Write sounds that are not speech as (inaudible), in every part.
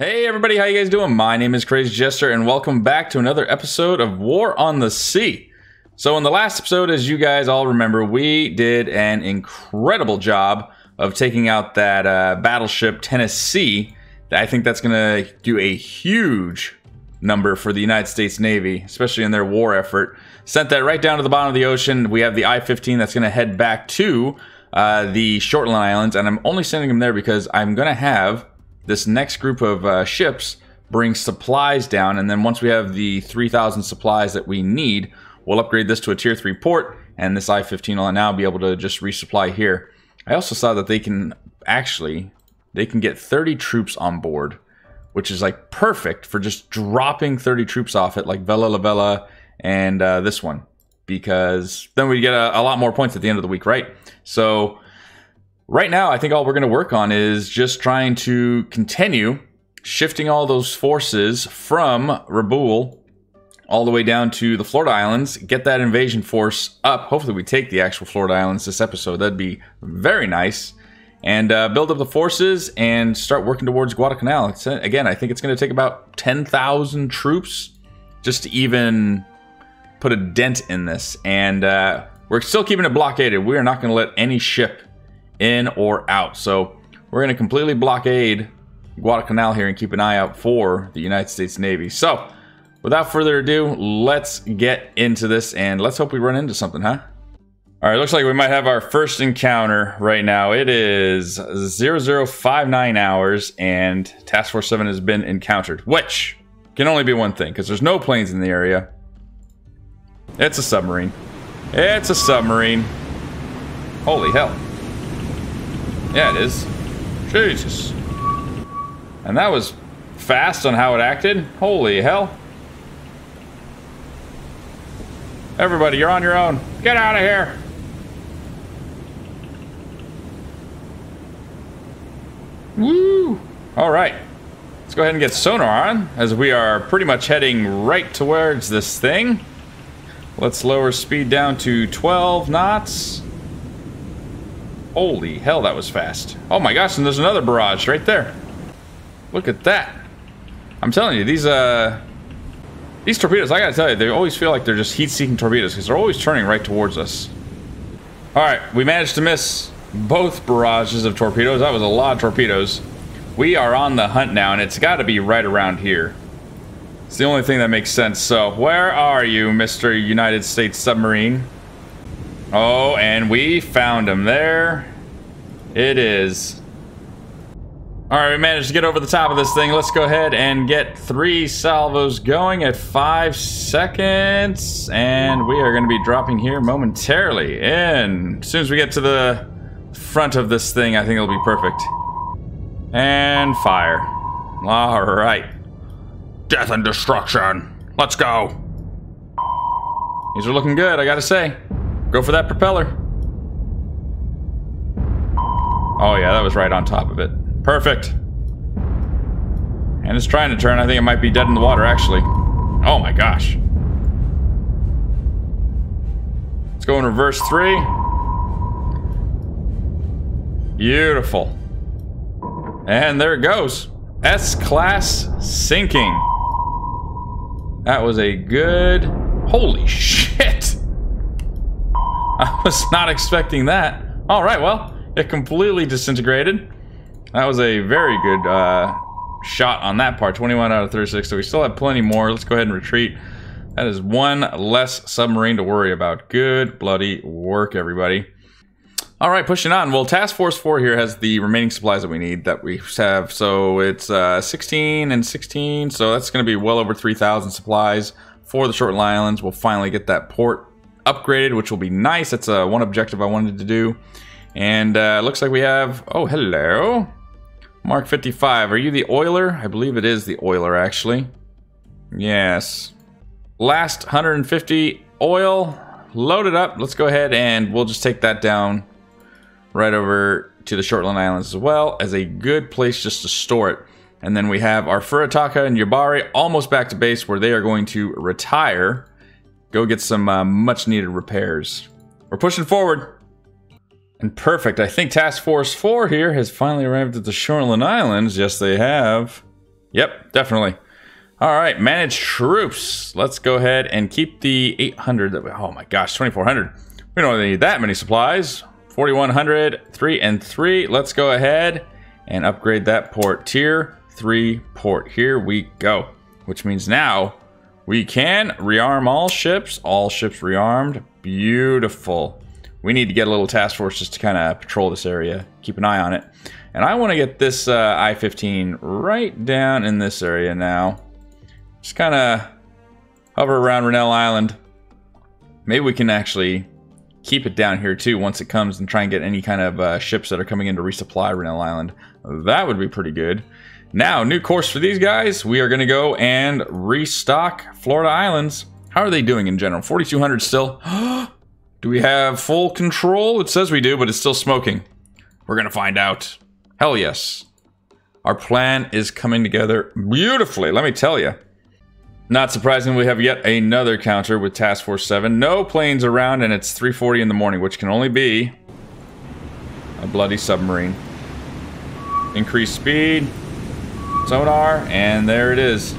Hey everybody, how you guys doing? My name is Crazed Jester and welcome back to another episode of War on the Sea. So in the last episode, as you guys all remember, we did an incredible job of taking out that uh, battleship Tennessee. I think that's going to do a huge number for the United States Navy, especially in their war effort. Sent that right down to the bottom of the ocean. We have the I-15 that's going to head back to uh, the Shortland Islands, and I'm only sending them there because I'm going to have this next group of uh, ships bring supplies down, and then once we have the 3,000 supplies that we need, we'll upgrade this to a tier 3 port, and this I-15 will now be able to just resupply here. I also saw that they can actually, they can get 30 troops on board, which is like perfect for just dropping 30 troops off at like Vella Lavella and uh, this one, because then we get a, a lot more points at the end of the week, right? So Right now, I think all we're going to work on is just trying to continue shifting all those forces from Rabaul all the way down to the Florida Islands, get that invasion force up. Hopefully, we take the actual Florida Islands this episode. That'd be very nice. And uh, build up the forces and start working towards Guadalcanal. It's, uh, again, I think it's going to take about 10,000 troops just to even put a dent in this. And uh, we're still keeping it blockaded. We are not going to let any ship in or out. So we're going to completely blockade Guadalcanal here and keep an eye out for the United States Navy. So without further ado, let's get into this and let's hope we run into something, huh? All right, looks like we might have our first encounter right now. It is 0059 hours and Task Force 7 has been encountered, which can only be one thing because there's no planes in the area. It's a submarine. It's a submarine. Holy hell. Yeah, it is. Jesus. And that was fast on how it acted. Holy hell. Everybody, you're on your own. Get out of here. Woo! All right. Let's go ahead and get sonar on, as we are pretty much heading right towards this thing. Let's lower speed down to 12 knots. Holy hell, that was fast. Oh my gosh, and there's another barrage right there. Look at that. I'm telling you, these uh, these torpedoes, I gotta tell you, they always feel like they're just heat-seeking torpedoes because they're always turning right towards us. All right, we managed to miss both barrages of torpedoes. That was a lot of torpedoes. We are on the hunt now, and it's got to be right around here. It's the only thing that makes sense. So, where are you, Mr. United States Submarine? Oh, and we found him there. It is. All right, we managed to get over the top of this thing. Let's go ahead and get three salvos going at five seconds. And we are going to be dropping here momentarily. And as soon as we get to the front of this thing, I think it'll be perfect. And fire. All right. Death and destruction. Let's go. These are looking good, I gotta say. Go for that propeller. Oh yeah, that was right on top of it. Perfect. And it's trying to turn. I think it might be dead in the water, actually. Oh my gosh. Let's go in reverse three. Beautiful. And there it goes. S-class sinking. That was a good... Holy (laughs) shit! (laughs) I was not expecting that. All right, well, it completely disintegrated. That was a very good uh, shot on that part. 21 out of 36, so we still have plenty more. Let's go ahead and retreat. That is one less submarine to worry about. Good bloody work, everybody. All right, pushing on. Well, Task Force 4 here has the remaining supplies that we need that we have. So it's uh, 16 and 16, so that's going to be well over 3,000 supplies for the Shortland Islands. We'll finally get that port upgraded, which will be nice. That's uh, one objective I wanted to do. And uh, looks like we have... Oh, hello. Mark 55. Are you the oiler? I believe it is the oiler, actually. Yes. Last 150 oil. loaded up. Let's go ahead and we'll just take that down right over to the Shortland Islands as well as a good place just to store it. And then we have our Furutaka and Yubari almost back to base where they are going to retire go get some uh, much needed repairs. We're pushing forward. And perfect. I think Task Force 4 here has finally arrived at the Shortland Islands. Yes, they have. Yep, definitely. All right, manage troops. Let's go ahead and keep the 800. That we, oh my gosh, 2400. We don't need that many supplies. 4100, 3 and 3. Let's go ahead and upgrade that port. Tier 3 port. Here we go. Which means now we can rearm all ships. All ships rearmed. Beautiful. We need to get a little task force just to kind of patrol this area. Keep an eye on it. And I want to get this uh, I-15 right down in this area now. Just kind of hover around Rennell Island. Maybe we can actually keep it down here too once it comes and try and get any kind of uh, ships that are coming in to resupply Rennell Island. That would be pretty good. Now, new course for these guys. We are going to go and restock Florida Islands. How are they doing in general? 4,200 still. (gasps) do we have full control? It says we do, but it's still smoking. We're going to find out. Hell yes. Our plan is coming together beautifully, let me tell you. Not surprisingly, we have yet another counter with Task Force 7. No planes around, and it's 3.40 in the morning, which can only be a bloody submarine. Increase speed, sonar, and there it is.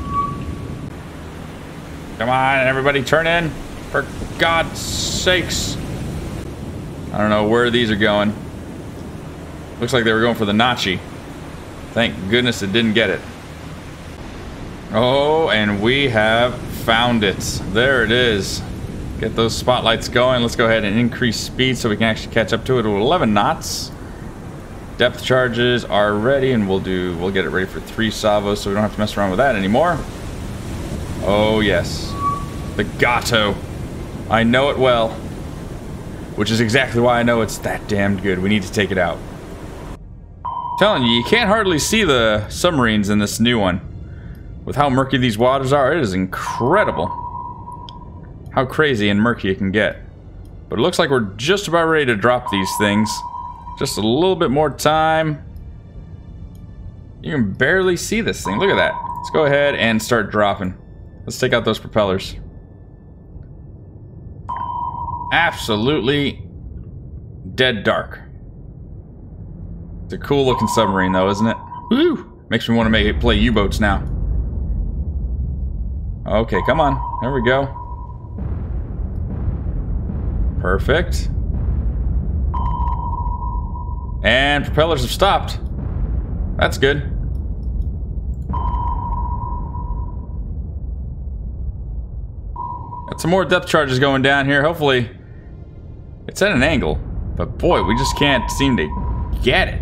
Come on, everybody turn in. For God's sakes. I don't know where these are going. Looks like they were going for the Nachi. Thank goodness it didn't get it. Oh, and we have found it. There it is. Get those spotlights going. Let's go ahead and increase speed so we can actually catch up to it at 11 knots. Depth charges are ready, and we'll do we'll get it ready for three salvos, so we don't have to mess around with that anymore. Oh yes, the Gato. I know it well, which is exactly why I know it's that damned good. We need to take it out. telling you, you can't hardly see the submarines in this new one. With how murky these waters are, it is incredible how crazy and murky it can get. But it looks like we're just about ready to drop these things. Just a little bit more time. You can barely see this thing. Look at that. Let's go ahead and start dropping. Let's take out those propellers. Absolutely dead dark. It's a cool looking submarine though, isn't it? Woo! Makes me want to make it play U-boats now. Okay, come on. There we go. Perfect. And propellers have stopped. That's good. Got some more depth charges going down here. Hopefully, it's at an angle. But boy, we just can't seem to get it.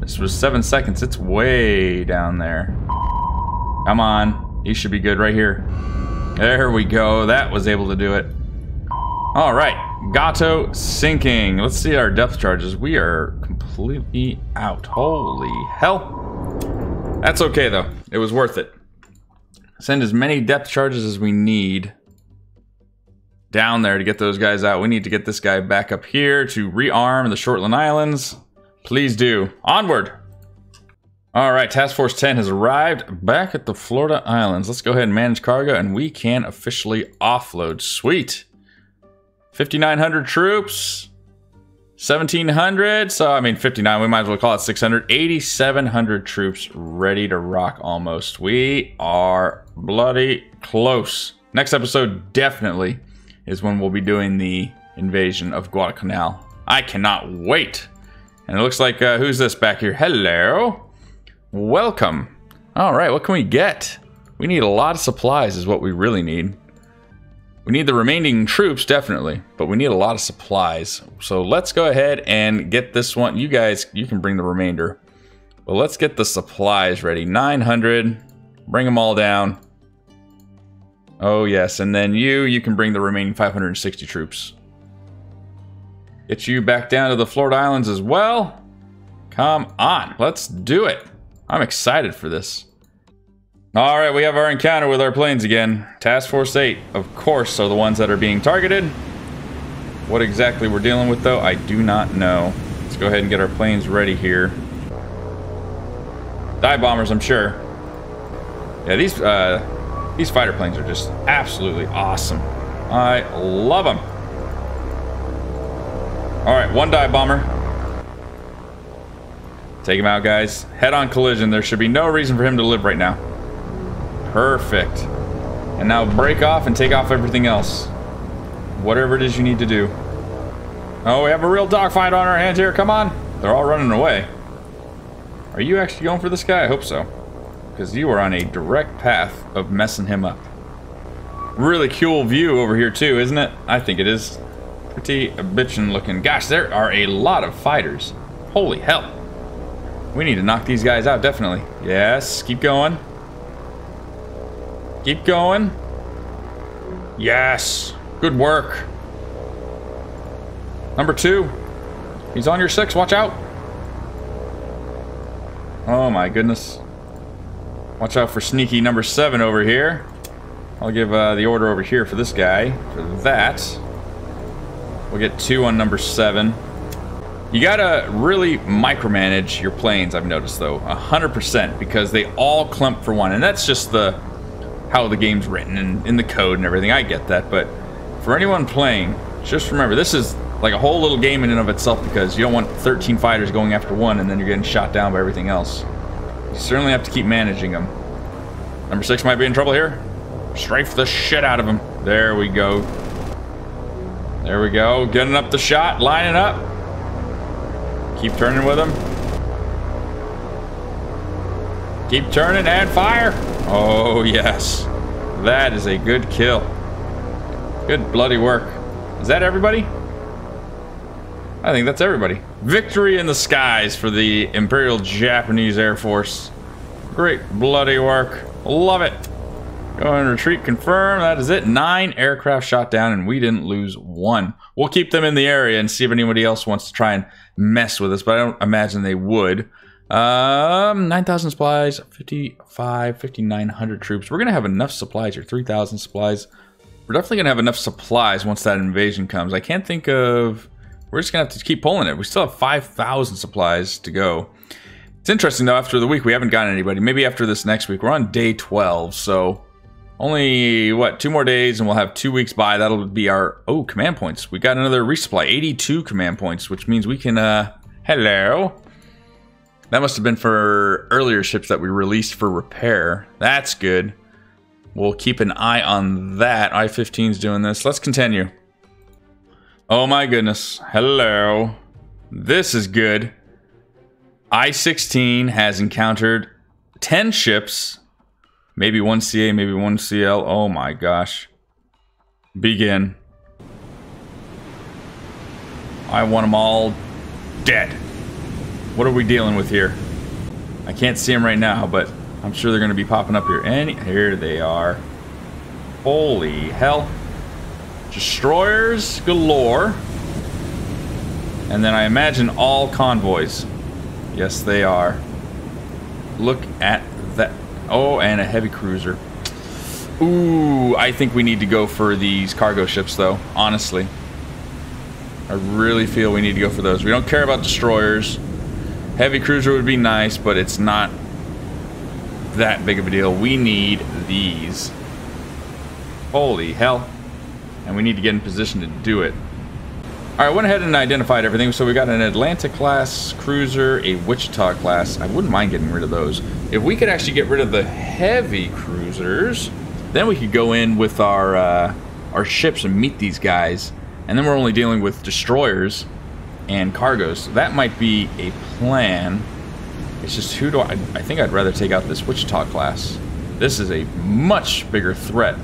This was seven seconds. It's way down there. Come on. He should be good right here. There we go. That was able to do it. All right. Gato sinking. Let's see our depth charges. We are completely out. Holy hell. That's okay, though. It was worth it. Send as many depth charges as we need down there to get those guys out. We need to get this guy back up here to rearm the Shortland Islands. Please do. Onward. All right, Task Force 10 has arrived back at the Florida Islands. Let's go ahead and manage cargo, and we can officially offload. Sweet. 5,900 troops. 1,700. So, I mean, 59. We might as well call it 600. 8,700 troops ready to rock almost. We are bloody close. Next episode definitely is when we'll be doing the invasion of Guadalcanal. I cannot wait. And it looks like, uh, who's this back here? Hello. Welcome. All right, what can we get? We need a lot of supplies is what we really need. We need the remaining troops, definitely, but we need a lot of supplies. So let's go ahead and get this one. You guys, you can bring the remainder. But let's get the supplies ready. 900. Bring them all down. Oh, yes. And then you, you can bring the remaining 560 troops. Get you back down to the Florida Islands as well. Come on. Let's do it. I'm excited for this. All right, we have our encounter with our planes again. Task Force 8, of course, are the ones that are being targeted. What exactly we're dealing with, though, I do not know. Let's go ahead and get our planes ready here. Dive bombers, I'm sure. Yeah, these uh, these fighter planes are just absolutely awesome. I love them. All right, one dive bomber. Take him out, guys. Head-on collision. There should be no reason for him to live right now. Perfect. And now break off and take off everything else. Whatever it is you need to do. Oh, we have a real dogfight on our hands here. Come on. They're all running away. Are you actually going for this guy? I hope so. Because you are on a direct path of messing him up. Really cool view over here too, isn't it? I think it is. Pretty bitchin' looking. Gosh, there are a lot of fighters. Holy hell. We need to knock these guys out, definitely. Yes, keep going. Keep going. Yes. Good work. Number two. He's on your six. Watch out. Oh my goodness. Watch out for sneaky number seven over here. I'll give uh, the order over here for this guy. For that. We'll get two on number seven. You gotta really micromanage your planes, I've noticed though. 100% because they all clump for one. And that's just the how the game's written and in the code and everything. I get that. But for anyone playing, just remember this is like a whole little game in and of itself because you don't want 13 fighters going after one and then you're getting shot down by everything else. You certainly have to keep managing them. Number six might be in trouble here. Strafe the shit out of him. There we go. There we go. Getting up the shot, lining up. Keep turning with him. Keep turning and fire. Oh, yes. That is a good kill. Good bloody work. Is that everybody? I think that's everybody. Victory in the skies for the Imperial Japanese Air Force. Great bloody work. Love it. Go and retreat, confirm. That is it. Nine aircraft shot down, and we didn't lose one. We'll keep them in the area and see if anybody else wants to try and mess with us, but I don't imagine they would. Um, 9,000 supplies, 55, 5,900 troops. We're going to have enough supplies here. 3,000 supplies. We're definitely going to have enough supplies once that invasion comes. I can't think of... We're just going to have to keep pulling it. We still have 5,000 supplies to go. It's interesting, though, after the week, we haven't gotten anybody. Maybe after this next week. We're on day 12, so... Only, what, two more days and we'll have two weeks by. That'll be our, oh, command points. We got another resupply, 82 command points, which means we can, uh, hello. That must have been for earlier ships that we released for repair. That's good. We'll keep an eye on that. I-15's doing this. Let's continue. Oh my goodness. Hello. This is good. I-16 has encountered 10 ships Maybe one CA, maybe one CL. Oh my gosh. Begin. I want them all dead. What are we dealing with here? I can't see them right now, but I'm sure they're going to be popping up here. And here they are. Holy hell. Destroyers galore. And then I imagine all convoys. Yes, they are. Look at that. Oh, and a heavy cruiser. Ooh, I think we need to go for these cargo ships, though, honestly. I really feel we need to go for those. We don't care about destroyers. Heavy cruiser would be nice, but it's not that big of a deal. We need these. Holy hell. And we need to get in position to do it. Alright, went ahead and identified everything. So we got an Atlanta class cruiser, a Wichita class. I wouldn't mind getting rid of those. If we could actually get rid of the heavy cruisers, then we could go in with our uh, our ships and meet these guys. And then we're only dealing with destroyers and cargoes. So that might be a plan. It's just who do I... I think I'd rather take out this Wichita class. This is a much bigger threat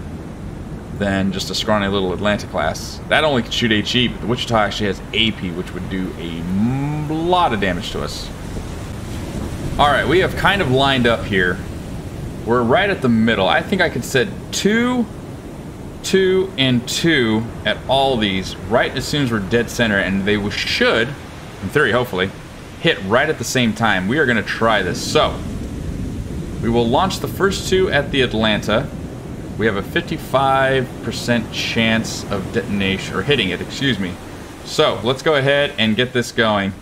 than just a scrawny little Atlanta class. That only can shoot HE, but the Wichita actually has AP, which would do a lot of damage to us. Alright, we have kind of lined up here. We're right at the middle. I think I could set two, two, and two at all these right as soon as we're dead center, and they should, in theory, hopefully, hit right at the same time. We are going to try this. So, we will launch the first two at the Atlanta. We have a 55% chance of detonation, or hitting it, excuse me. So, let's go ahead and get this going.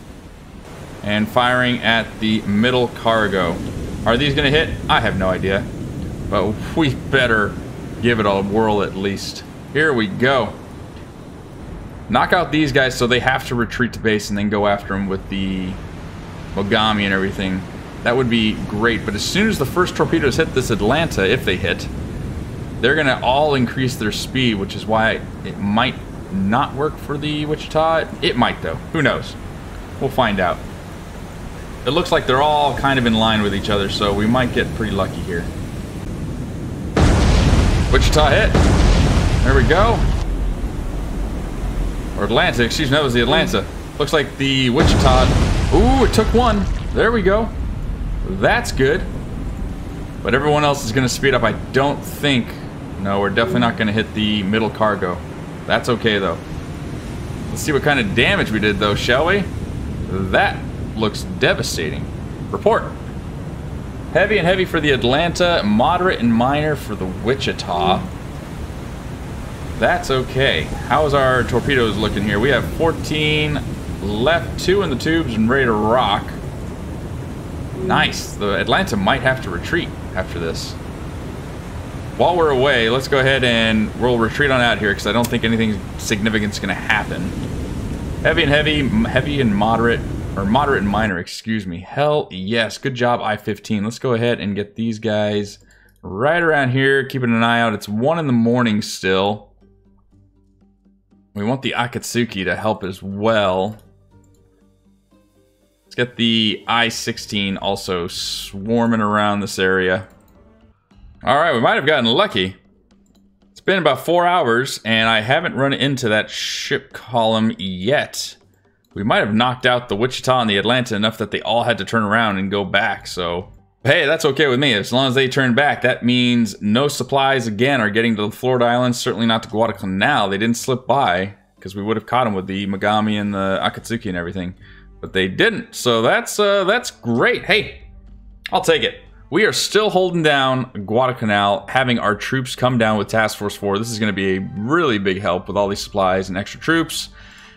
And firing at the middle cargo. Are these going to hit? I have no idea. But we better give it a whirl at least. Here we go. Knock out these guys so they have to retreat to base and then go after them with the Mogami and everything. That would be great. But as soon as the first torpedoes hit this Atlanta, if they hit, they're going to all increase their speed, which is why it might not work for the Wichita. It might, though. Who knows? We'll find out. It looks like they're all kind of in line with each other, so we might get pretty lucky here. Wichita hit. There we go. Or Atlanta, excuse me, that was the Atlanta. Looks like the Wichita... Ooh, it took one. There we go. That's good. But everyone else is going to speed up. I don't think... No, we're definitely not going to hit the middle cargo. That's okay, though. Let's see what kind of damage we did, though, shall we? That looks devastating. Report. Heavy and heavy for the Atlanta, moderate and minor for the Wichita. That's okay. How's our torpedoes looking here? We have 14 left, two in the tubes and ready to rock. Nice. The Atlanta might have to retreat after this. While we're away, let's go ahead and we'll retreat on out here because I don't think anything significant is going to happen. Heavy and heavy, heavy and moderate, or moderate and minor, excuse me. Hell yes. Good job, I-15. Let's go ahead and get these guys right around here, keeping an eye out. It's 1 in the morning still. We want the Akatsuki to help as well. Let's get the I-16 also swarming around this area. Alright, we might have gotten lucky. It's been about four hours, and I haven't run into that ship column yet. We might have knocked out the Wichita and the Atlanta enough that they all had to turn around and go back, so... Hey, that's okay with me. As long as they turn back, that means no supplies again are getting to the Florida Islands, certainly not to Guadalcanal. They didn't slip by, because we would have caught them with the Mogami and the Akatsuki and everything. But they didn't, so that's, uh, that's great. Hey, I'll take it. We are still holding down Guadalcanal, having our troops come down with Task Force 4. This is going to be a really big help with all these supplies and extra troops.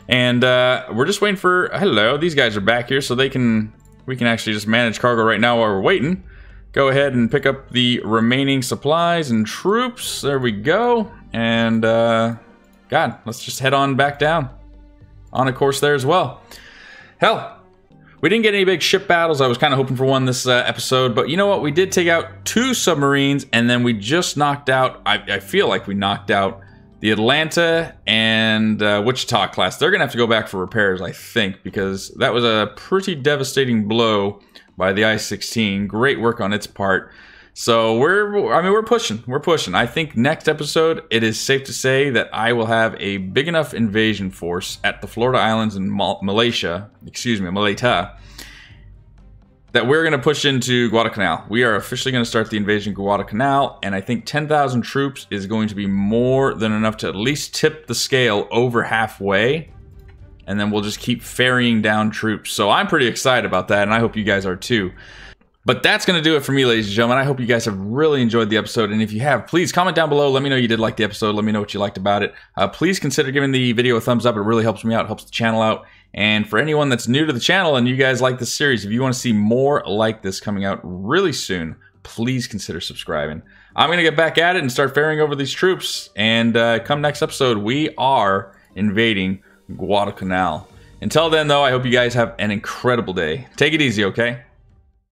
And uh, we're just waiting for... Hello, these guys are back here, so they can... We can actually just manage cargo right now while we're waiting. Go ahead and pick up the remaining supplies and troops. There we go. And, uh, God, let's just head on back down. On a course there as well. Hell, we didn't get any big ship battles. I was kind of hoping for one this uh, episode, but you know what? We did take out two submarines, and then we just knocked out, I, I feel like we knocked out the Atlanta and uh, Wichita class. They're going to have to go back for repairs, I think, because that was a pretty devastating blow by the I-16. Great work on its part. So we're, I mean, we're pushing. We're pushing. I think next episode, it is safe to say that I will have a big enough invasion force at the Florida Islands and Mal Malaysia, excuse me, Malaita, that we're going to push into Guadalcanal. We are officially going to start the invasion of Guadalcanal, and I think 10,000 troops is going to be more than enough to at least tip the scale over halfway, and then we'll just keep ferrying down troops. So I'm pretty excited about that, and I hope you guys are too. But that's going to do it for me, ladies and gentlemen. I hope you guys have really enjoyed the episode. And if you have, please comment down below. Let me know you did like the episode. Let me know what you liked about it. Uh, please consider giving the video a thumbs up. It really helps me out, helps the channel out. And for anyone that's new to the channel and you guys like this series, if you want to see more like this coming out really soon, please consider subscribing. I'm going to get back at it and start ferrying over these troops. And uh, come next episode, we are invading Guadalcanal. Until then, though, I hope you guys have an incredible day. Take it easy, okay?